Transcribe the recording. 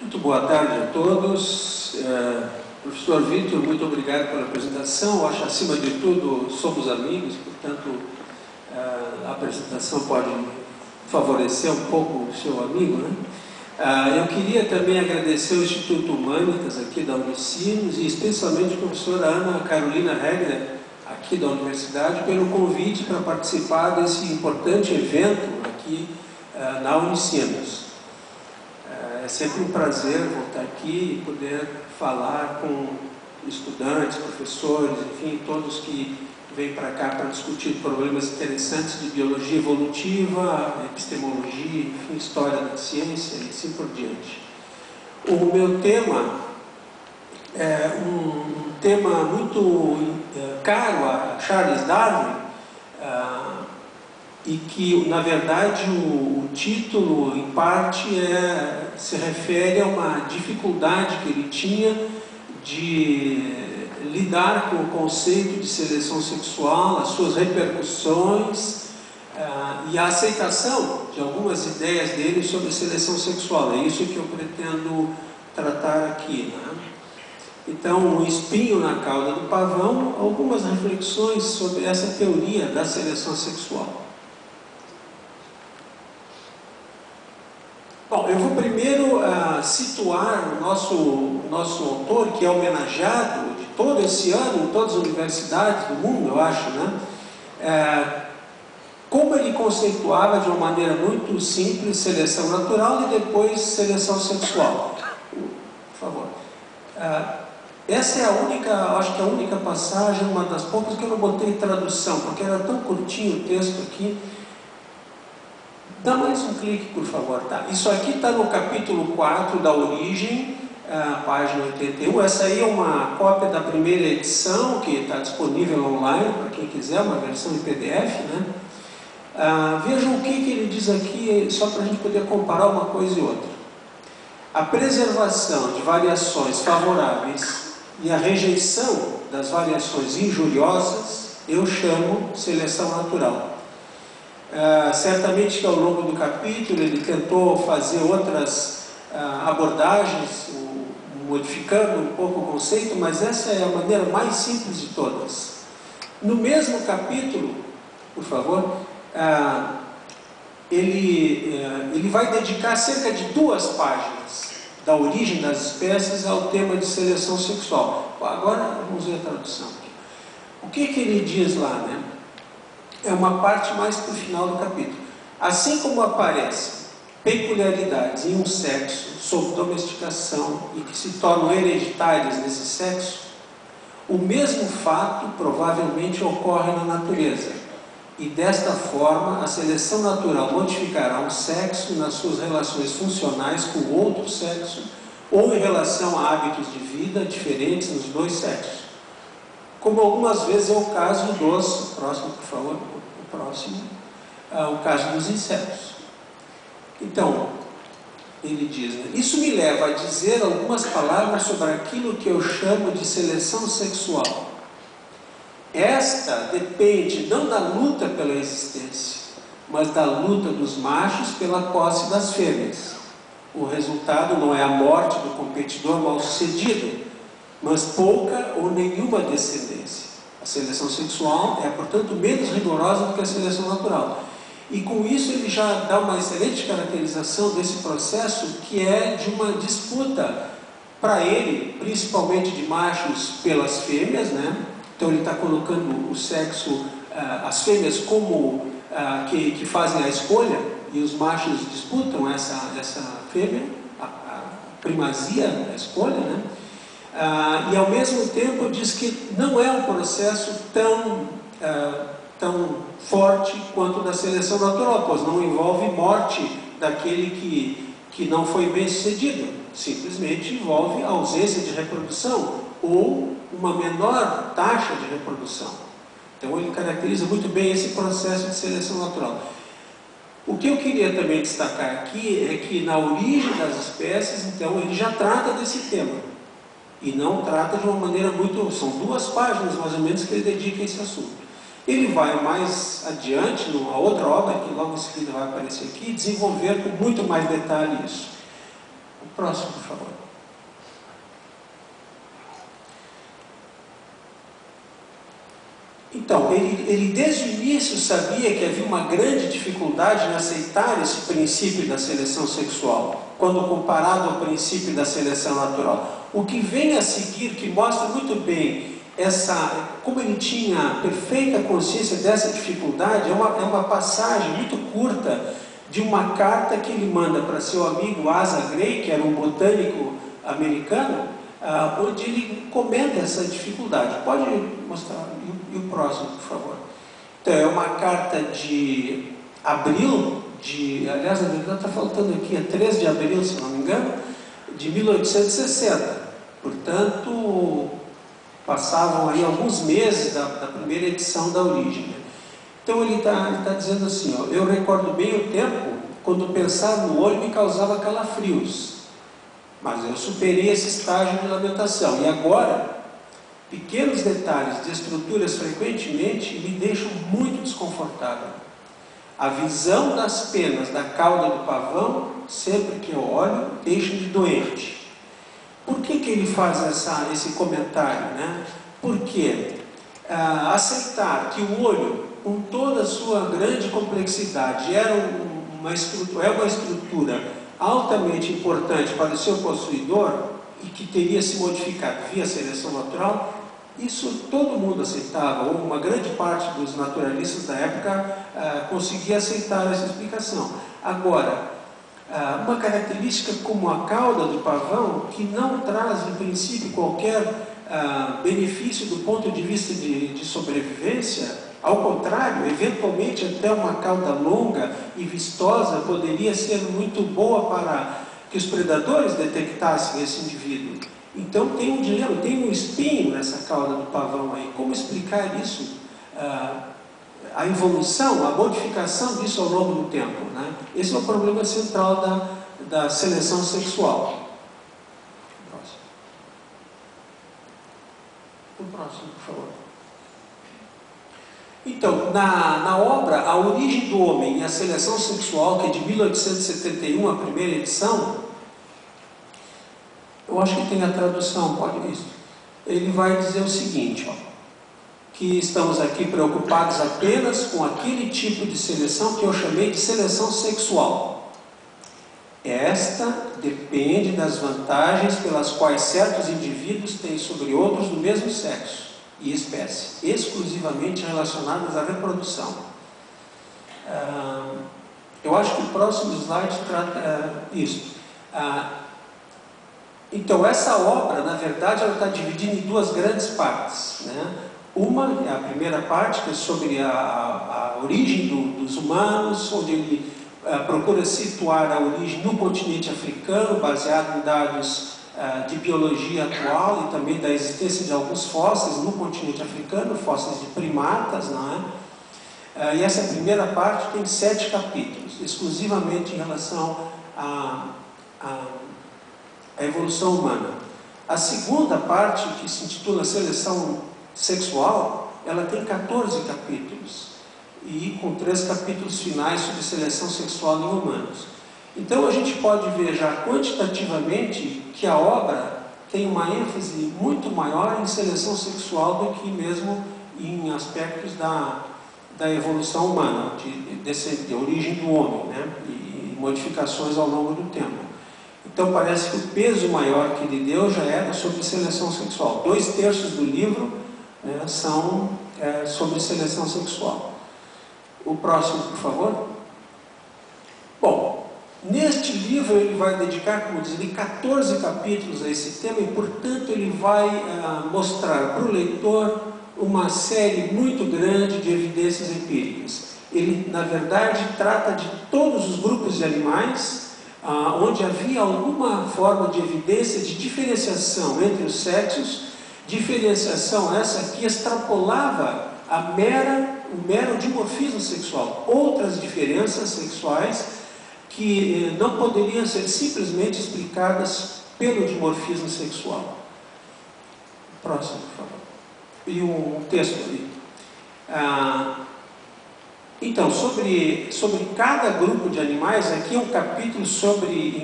Muito boa tarde a todos. É, professor Vitor, muito obrigado pela apresentação. Acho, acima de tudo, somos amigos, portanto, é, a apresentação pode favorecer um pouco o seu amigo. Né? É, eu queria também agradecer ao Instituto Humanitas aqui da Unicinos e especialmente a professora Ana Carolina Regner, aqui da universidade, pelo convite para participar desse importante evento aqui uh, na Unicinos. É sempre um prazer voltar aqui e poder falar com estudantes, professores, enfim, todos que vêm para cá para discutir problemas interessantes de biologia evolutiva, epistemologia, enfim, história da ciência e assim por diante. O meu tema é um tema muito é, caro a Charles Darwin e que, na verdade, o, o, título, em parte, é, se refere a uma dificuldade que ele tinha de lidar com o conceito de seleção sexual, as suas repercussões uh, e a aceitação de algumas ideias dele sobre seleção sexual. É isso que eu pretendo tratar aqui. Né? Então, um espinho na cauda do pavão, algumas reflexões sobre essa teoria da seleção sexual. Bom, eu vou primeiro uh, situar o nosso, nosso autor, que é homenageado de todo esse ano em todas as universidades do mundo, eu acho, né? Uh, como ele conceituava de uma maneira muito simples seleção natural e depois seleção sexual. Por favor. Uh, essa é a única, acho que a única passagem, uma das poucas que eu não botei tradução, porque era tão curtinho o texto aqui. Dá mais um clique, por favor. Tá? Isso aqui está no capítulo 4 da origem, página 81. Essa aí é uma cópia da primeira edição, que está disponível online para quem quiser, uma versão em PDF. Né? Ah, vejam o que, que ele diz aqui, só para a gente poder comparar uma coisa e outra. A preservação de variações favoráveis e a rejeição das variações injuriosas eu chamo seleção natural. Uh, certamente que ao longo do capítulo ele tentou fazer outras uh, abordagens, modificando um pouco o conceito, mas essa é a maneira mais simples de todas. No mesmo capítulo, por favor, uh, ele, ele vai dedicar cerca de duas páginas da origem das espécies ao tema de seleção sexual. Agora vamos ver a tradução. O que, que ele diz lá? Né? É uma parte mais para o final do capítulo. Assim como aparecem peculiaridades em um sexo sob domesticação e que se tornam hereditárias nesse sexo, o mesmo fato provavelmente ocorre na natureza e desta forma a seleção natural modificará um sexo nas suas relações funcionais com outro sexo ou em relação a hábitos de vida diferentes nos dois sexos. Como algumas vezes é o caso dos, próximo por favor, o próximo, é o caso dos insetos. Então, ele diz, né, isso me leva a dizer algumas palavras sobre aquilo que eu chamo de seleção sexual esta depende não da luta pela existência, mas da luta dos machos pela posse das fêmeas. O resultado não é a morte do competidor mal sucedido, mas pouca ou nenhuma descendência. A seleção sexual é, portanto, menos rigorosa do que a seleção natural. E com isso ele já dá uma excelente caracterização desse processo que é de uma disputa para ele, principalmente de machos pelas fêmeas, né? Então ele está colocando o sexo, ah, as fêmeas como ah, que, que, fazem a escolha e os machos disputam essa, essa fêmea, a, primazia da escolha, né? Ah, e ao mesmo tempo diz que não é um processo tão, tão forte quanto da seleção natural, pois não envolve morte daquele que, que não foi bem sucedido, simplesmente envolve ausência de reprodução ou uma menor taxa de reprodução. Então ele caracteriza muito bem esse processo de seleção natural. O que eu queria também destacar aqui é que na origem das espécies, então, ele já trata desse tema. E não trata de uma maneira muito. São duas páginas mais ou menos que ele dedica a esse assunto. Ele vai mais adiante, numa outra obra que logo em seguida vai aparecer aqui, desenvolver com muito mais detalhe isso. O próximo, por favor. Então, ele, ele desde o início sabia que havia uma grande dificuldade em aceitar esse princípio da seleção sexual, quando comparado ao princípio da seleção natural. O que vem a seguir, que mostra muito bem essa, como ele tinha perfeita consciência dessa dificuldade, é uma, é uma passagem muito curta de uma carta que ele manda para seu amigo Asa Gray, que era um botânico americano, uh, onde ele comenta essa dificuldade. Pode mostrar e o próximo, por favor. Então, é uma carta de abril, de, aliás, na verdade está faltando aqui, é 3 de abril, se não me engano, de 1860. Portanto, passavam aí alguns meses da, da primeira edição da origem. Né? Então ele está tá dizendo assim, ó, eu recordo bem o tempo quando pensar no olho me causava calafrios, mas eu superei esse estágio de lamentação. E agora, pequenos detalhes de estruturas frequentemente me deixam muito desconfortável. A visão das penas da cauda do pavão, sempre que eu olho, deixa-me doente. Por que, que ele faz essa, esse comentário? Né? Porque ah, aceitar que o olho, com toda a sua grande complexidade, era uma estrutura, é uma estrutura altamente importante para o seu possuidor e que teria se modificado via seleção natural, isso todo mundo aceitava, ou uma grande parte dos naturalistas da época ah, conseguia aceitar essa explicação. Agora, uma característica como a cauda do pavão, que não traz em princípio qualquer ah, benefício do ponto de vista de, de sobrevivência, ao contrário, eventualmente até uma cauda longa e vistosa poderia ser muito boa para que os predadores detectassem esse indivíduo. Então tem um dilema, tem um espinho nessa cauda do pavão aí. Como explicar isso? Ah, a evolução, a modificação disso ao longo do tempo. Né? Esse é o problema central da, da seleção sexual. Próximo. O próximo, por favor. Então, na, na obra A Origem do Homem e a Seleção Sexual, que é de 1871, a primeira edição, eu acho que tem a tradução, pode isso. Ele vai dizer o seguinte, ó, que estamos aqui preocupados apenas com aquele tipo de seleção que eu chamei de seleção sexual. Esta depende das vantagens pelas quais certos indivíduos têm sobre outros do mesmo sexo e espécie, exclusivamente relacionadas à reprodução. Ah, eu acho que o próximo slide trata ah, isso. Ah, então, essa obra, na verdade, ela está dividida em duas grandes partes. Né? Uma é a primeira parte, que é sobre a, a, origem do, dos humanos, onde ele uh, procura situar a origem no continente africano, baseado em dados uh, de biologia atual e também da existência de alguns fósseis no continente africano, fósseis de primatas, não é? Uh, e essa primeira parte tem sete capítulos, exclusivamente em relação a evolução humana. A segunda parte, que se intitula Seleção Sexual, ela tem 14 capítulos, e com três capítulos finais sobre seleção sexual em humanos. Então a gente pode ver já quantitativamente que a obra tem uma ênfase muito maior em seleção sexual do que mesmo em aspectos da, da evolução humana, de, de, de origem do homem, né? e modificações ao longo do tempo. Então parece que o peso maior que ele deu já era sobre seleção sexual. Dois terços do livro né, são é, sobre seleção sexual. O próximo, por favor. Bom, neste livro ele vai dedicar, como diz ele, 14 capítulos a esse tema e, portanto, ele vai é, mostrar para o leitor uma série muito grande de evidências empíricas. Ele, na verdade, trata de todos os grupos de animais ah, onde havia alguma forma de evidência de diferenciação entre os sexos, diferenciação essa que extrapolava a mera, o mero dimorfismo sexual, outras diferenças sexuais que eh, não poderiam ser simplesmente explicadas pelo dimorfismo sexual. Próximo, por favor. E um texto ali. Ah, então, sobre, sobre cada grupo de animais, aqui é um capítulo sobre